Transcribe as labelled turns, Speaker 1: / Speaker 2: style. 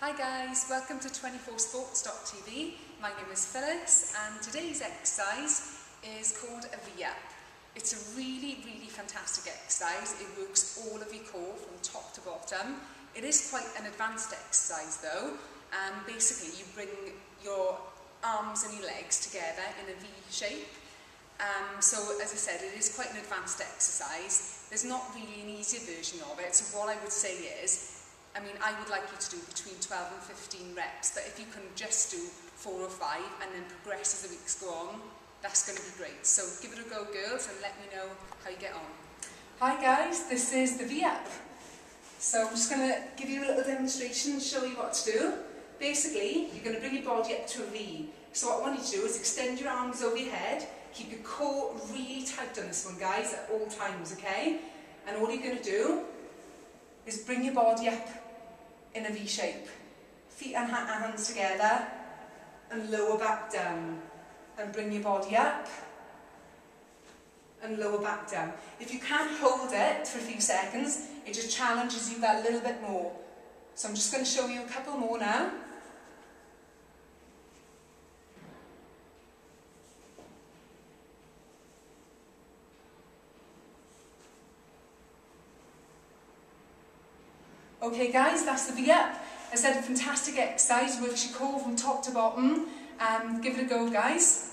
Speaker 1: Hi guys, welcome to 24sports.tv. My name is Phyllis and today's exercise is called a V-up. It's a really, really fantastic exercise. It works all of your core from top to bottom. It is quite an advanced exercise though. And basically you bring your arms and your legs together in a V shape. Um, so as I said, it is quite an advanced exercise. There's not really an easier version of it. So what I would say is I mean, I would like you to do between 12 and 15 reps, but if you can just do four or five and then progress as the weeks go on, that's going to be great. So give it a go, girls, and let me know how you get on. Hi guys, this is the V-up. So I'm just going to give you a little demonstration, and show you what to do. Basically, you're going to bring your body up to a V. So what I want you to do is extend your arms over your head, keep your core really tight on this one, guys, at all times, okay? And all you're going to do is bring your body up in a V shape. Feet and ha hands together and lower back down. And bring your body up and lower back down. If you can hold it for a few seconds, it just challenges you that little bit more. So I'm just going to show you a couple more now. Okay guys, that's the V-up. I said a fantastic exercise, works your core from top to bottom. Um, give it a go guys.